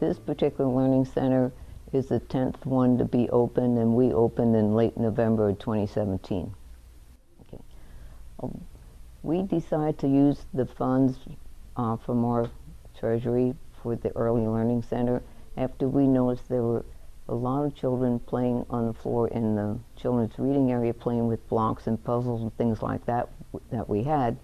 this particular learning center is the 10th one to be opened, and we opened in late November of 2017. Okay. Um, we decided to use the funds uh, from our treasury for the Early Learning Center after we noticed there were a lot of children playing on the floor in the children's reading area, playing with blocks and puzzles and things like that that we had.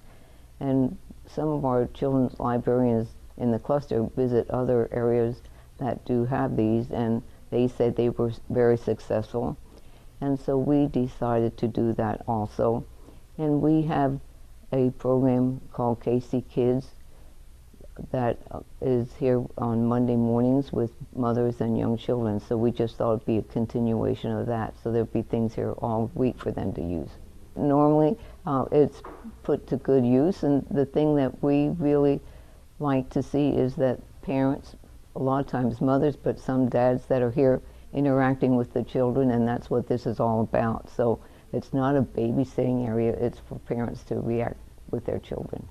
And some of our children's librarians in the cluster visit other areas that do have these, and they said they were very successful. And so we decided to do that also. And we have a program called KC Kids that uh, here on Monday mornings with mothers and young children. So we just thought it'd be a continuation of that. So there'd be things here all week for them to use. Normally, uh, it's put to good use, and the thing that we really like to see is that parents, a lot of times mothers, but some dads that are here interacting with the children, and that's what this is all about. So it's not a babysitting area, it's for parents to react with their children.